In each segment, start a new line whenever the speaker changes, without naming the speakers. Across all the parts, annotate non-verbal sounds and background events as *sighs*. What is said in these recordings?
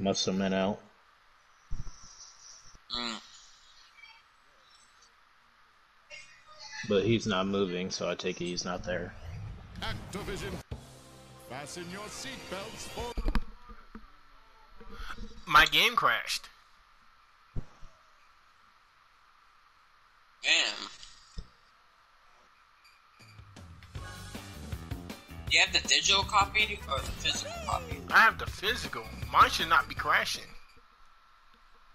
must have been out.
Mm.
But he's not moving, so I take it he's not there.
Activision. Fasten your seatbelts for.
My game crashed.
Damn. You have the digital copy or the physical copy?
I have the physical. Mine should not be crashing.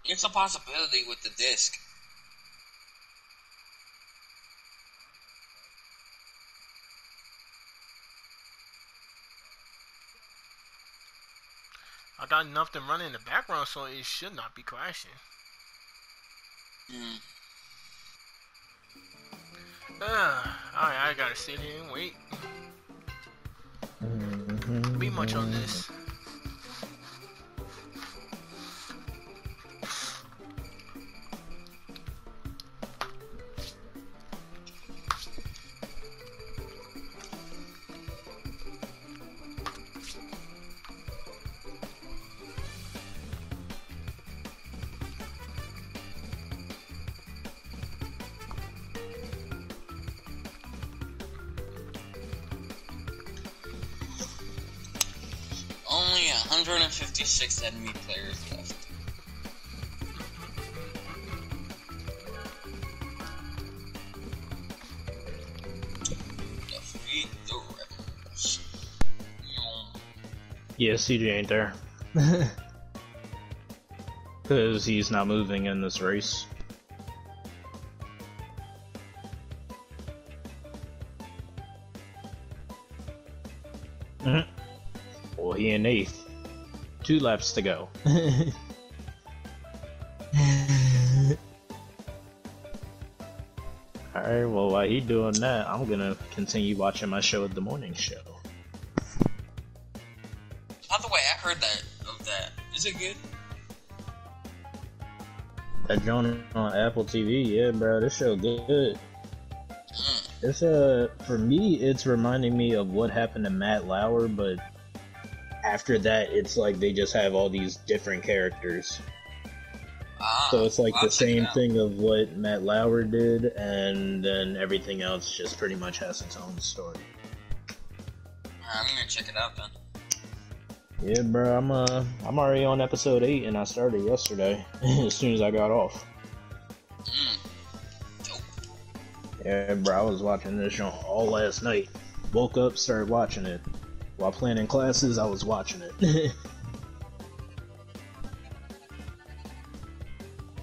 It's a possibility with the disc.
I got nothing running in the background, so it should not be crashing.
Hmm. *sighs*
Uh, alright, I gotta sit here and wait. Much on mm.
this. 156 enemy players left. Defeat the rebels.
Yeah, CJ ain't there. *laughs* Because he's not moving in this race. Mhm. Well, he in eighth. Two laps to go. *laughs* Alright, well, while he doing that, I'm gonna continue watching my show at the morning show.
By the way, I heard that of that. Is it good?
That joint on Apple TV, yeah, bro, this show good.
Mm.
It's uh, for me, it's reminding me of what happened to Matt Lauer, but after that, it's like they just have all these different characters.
Ah,
So it's like
I'll
the same thing of what Matt Lauer did, and then everything else just pretty much has its own story.
I'm gonna check it out then.
Yeah, bro, I'm uh, I'm already on episode eight, and I started yesterday *laughs* as soon as I got off.
Mm.
Yeah, bro, I was watching this show all last night. Woke up, started watching it. While planning classes, I was watching it. *laughs*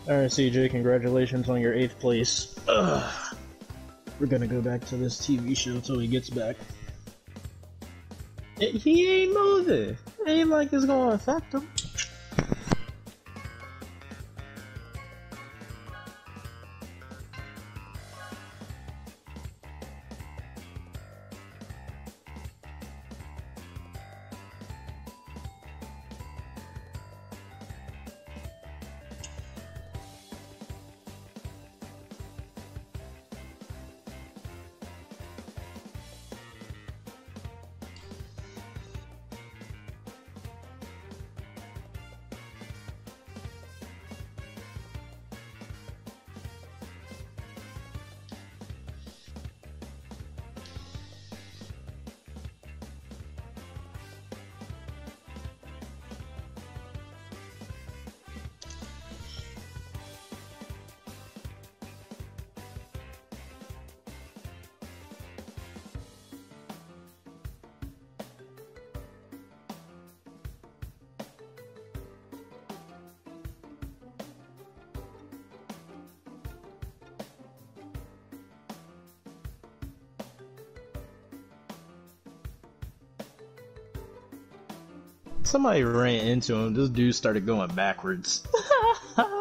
Alright, CJ, congratulations on your eighth place. Ugh. We're gonna go back to this TV show till he gets back. Eh, He ain't moving. Ain't like it's gonna affect him. Somebody ran into him. This dude started going backwards. *laughs*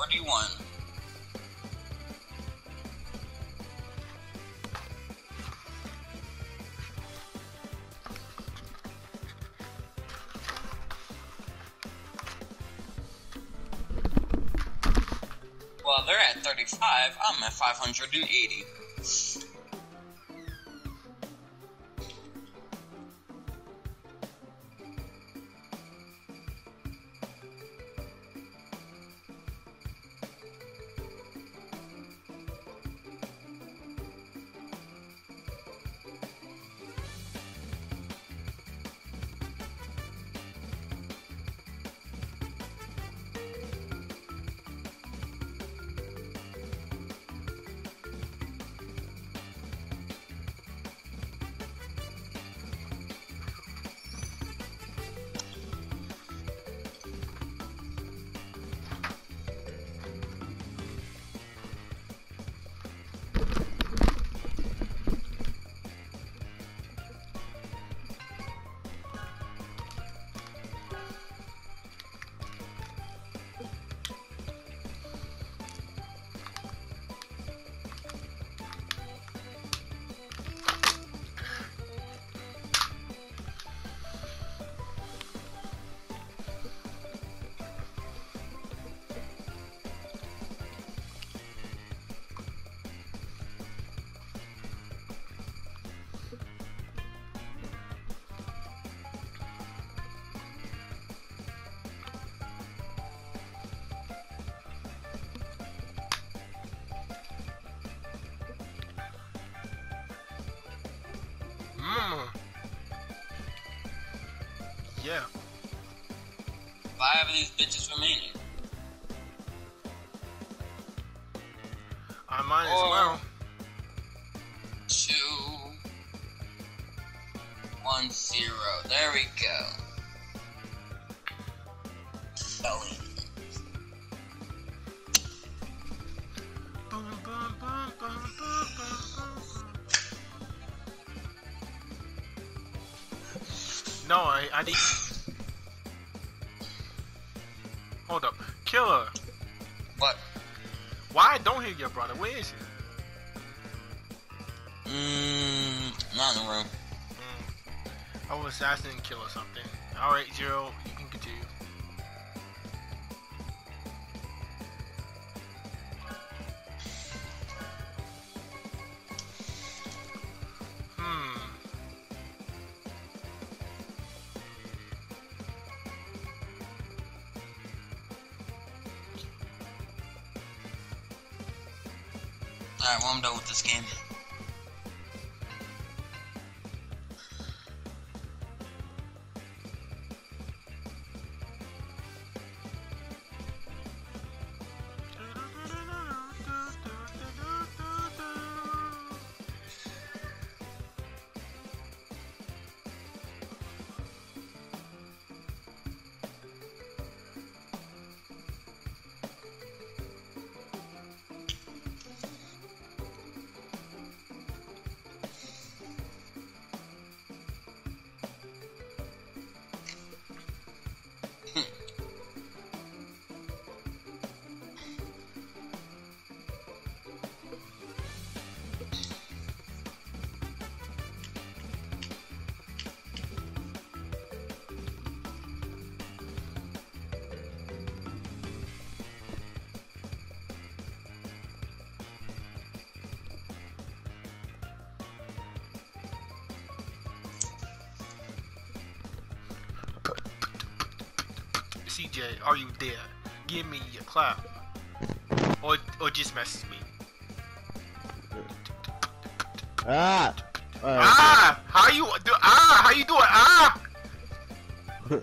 41. Well, they're at 35. I'm at 580.
Mm. Yeah.
Five of these bitches remaining.
I might as well.
Two. One zero. There we go.
Kill or something. All right, zero. CJ, are you there? Give me a clap. Or or just message me.
Ah!
Ah! How you do ah how you doing? Ah! *laughs*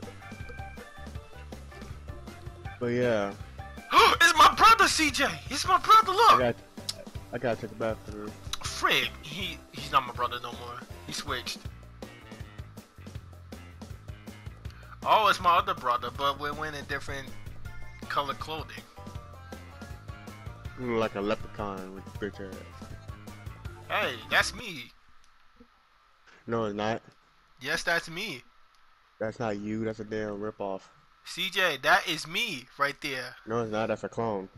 But yeah, *gasps*
it's my brother CJ! It's my brother, Look.
I got I gotta take a bathroom.
Frig, he he's not my brother no more. He switched. Oh, it's my other brother, but we're wearing different color clothing.
Like a leprechaun with big ass.
Hey, that's me.
No, it's not.
Yes, that's me.
That's not you. That's a damn ripoff.
CJ, that is me right there.
No, it's not. That's a clone.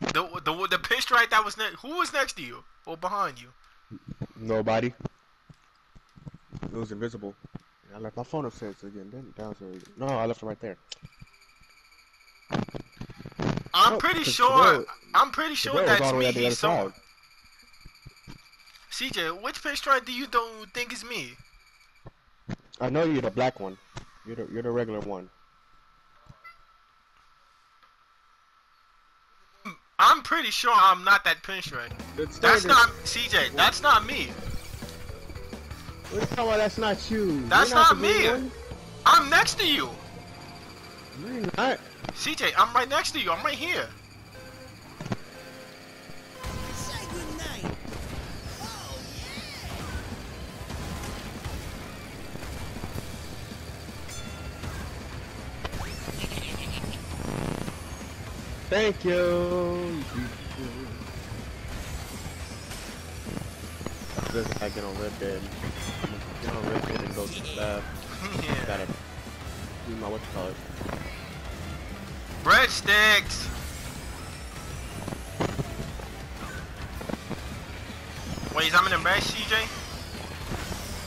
The the the pinstripe that was next. Who was next to you or behind you?
Nobody. It was invisible. I left my phone upstairs again. Then downstairs. No, I left it right there.
I'm pretty sure. I'm pretty sure that's me.
at the
He
other
saw.
side.
CJ, which pinstripe do you don't think is me?
I know you're the black one. You're the you're the regular one.
I'm pretty sure I'm not that pinstripe. That's not CJ. That's not me.
What you talking about? That's not you.
That's
You're
not
the
me. I'm next to you.
No, you're not.
CJ, I'm right next to you. I'm right here.
Say goodnight.
Thank you. This I get on Red Dead. Get on Red Dead and go to
yeah.
Gotta do my what you call it.
Breadsticks. Wait, I'm in the race, CJ.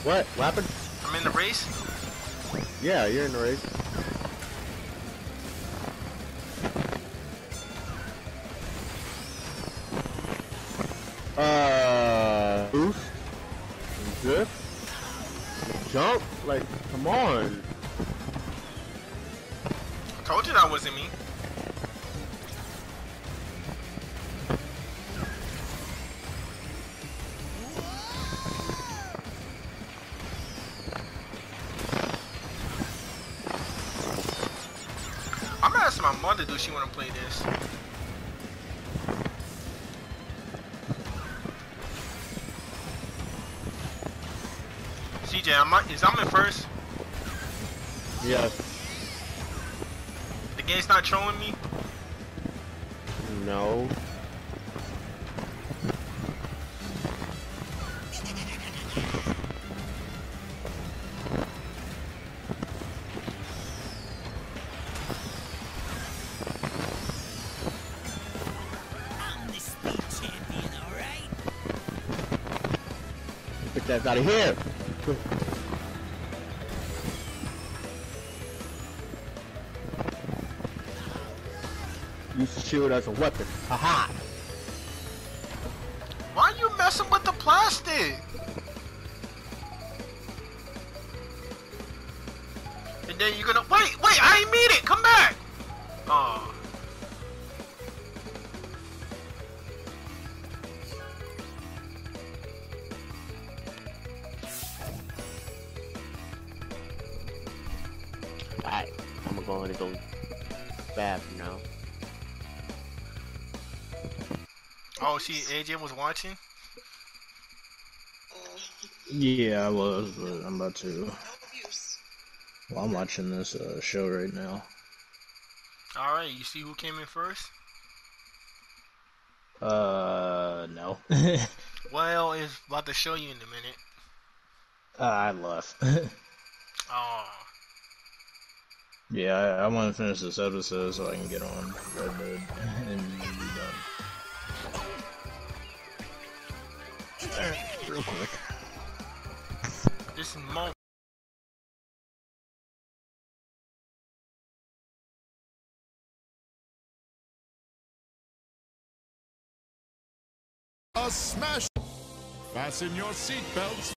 What? What happened?
I'm in the race.
Yeah, you're in the race. Jump. Like, come on.
I Told you that wasn't me. I'm gonna ask my mother, does she wanna play this? CJ, I'm, is I'm in first?
Yes.
The game's not showing me?
No.
I'm the speed champion, alright?
Get that out of here. Shield as a weapon. Haha.
Why are you messing with the plastic? And then you're gonna wait, wait, I ain't mean it. Come back. Oh.
Alright, I'm gonna go and go bathroom
Oh, she AJ was watching.
Yeah, I was, but I'm about to. Well, I'm watching this uh, show right now.
All right, you see who came in first?
Uh, no. *laughs*
Well, it's about to show you in a minute.
I left. *laughs*
Oh,
yeah, I, I want to finish this episode so I can get on Red Dead and be done. Real quick.
this is
A smash. Fasten your seatbelts.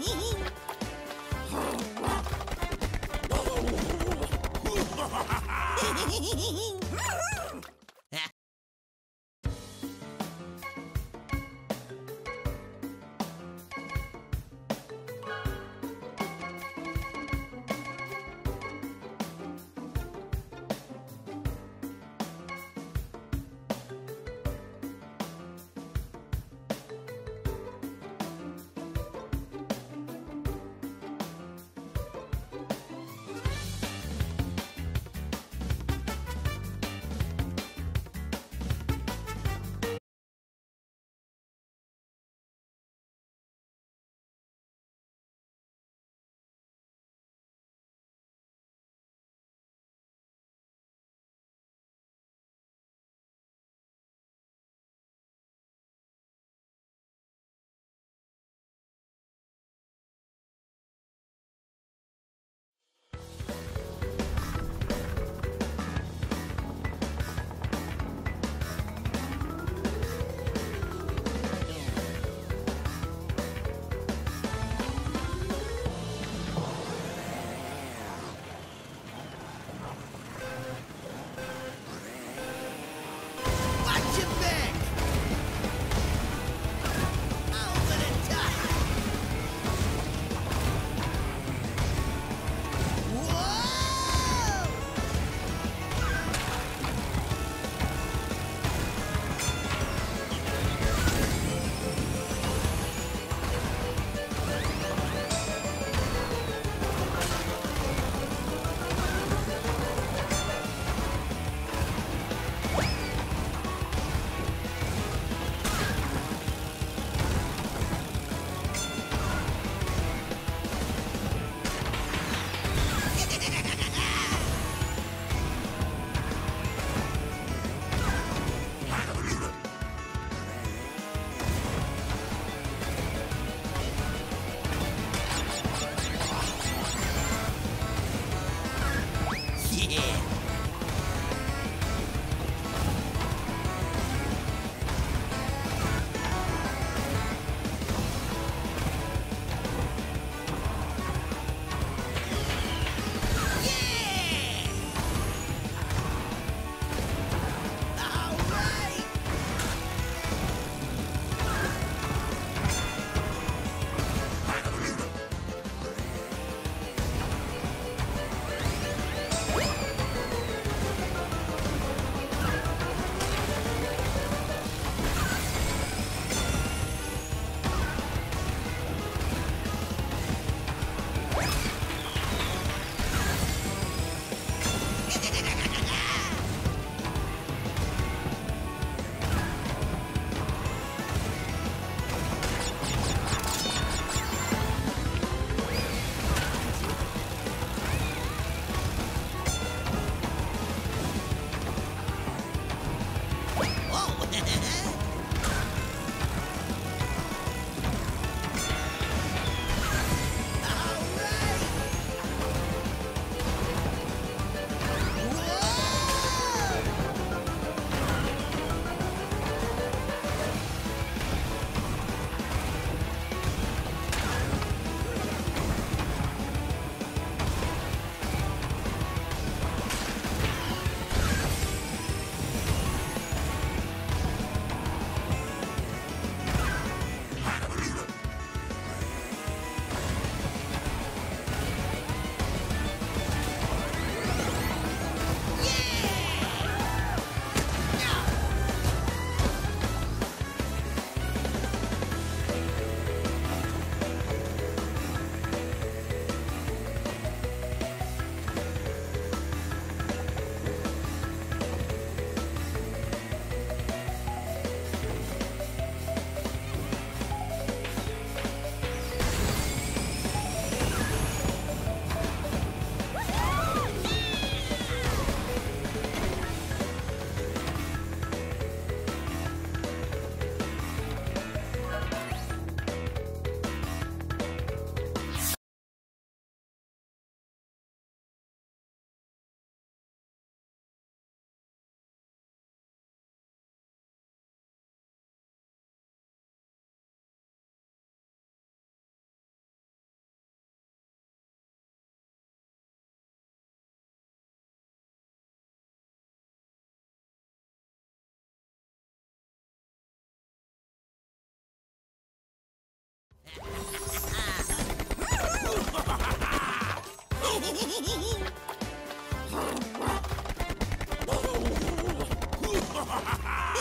Hee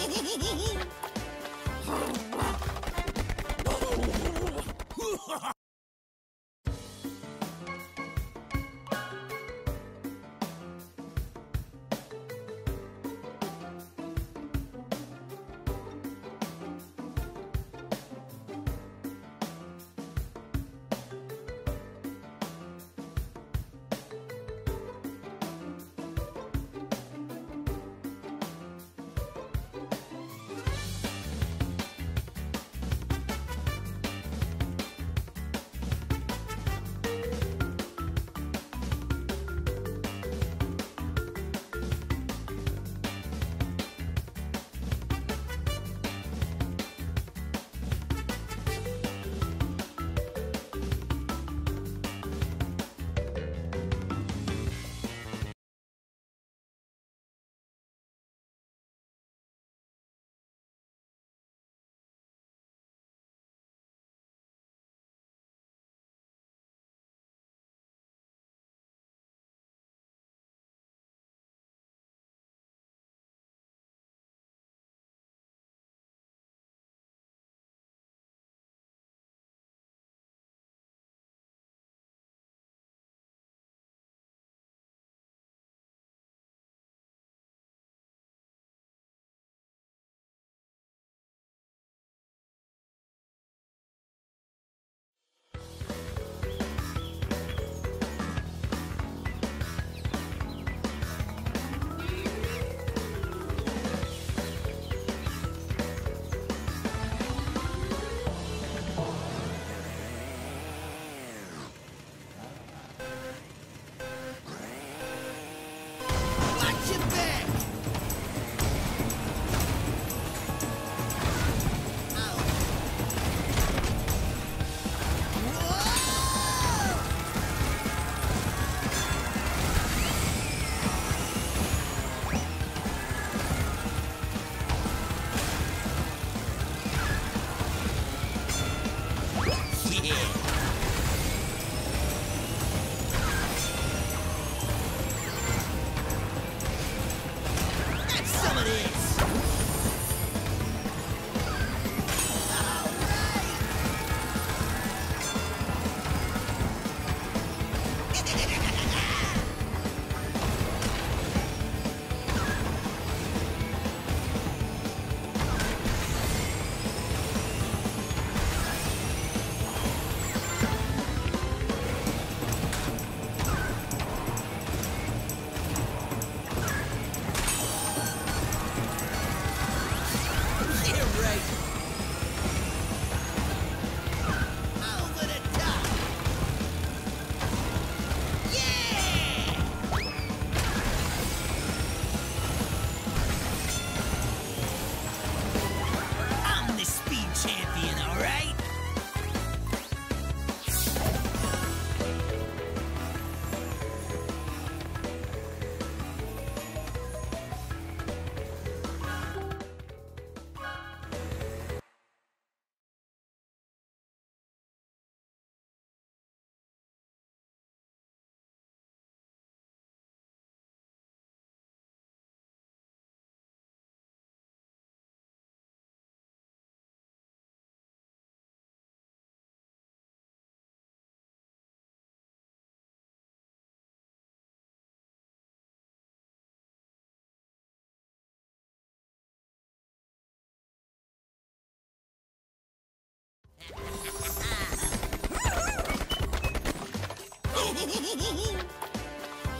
Watch your back! Ow. Whoa! Yeah. That's *laughs* some of this! *laughs* Yeah, right. Over the top. Yeah! I'm the speed champion, all right?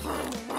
Oh. *laughs*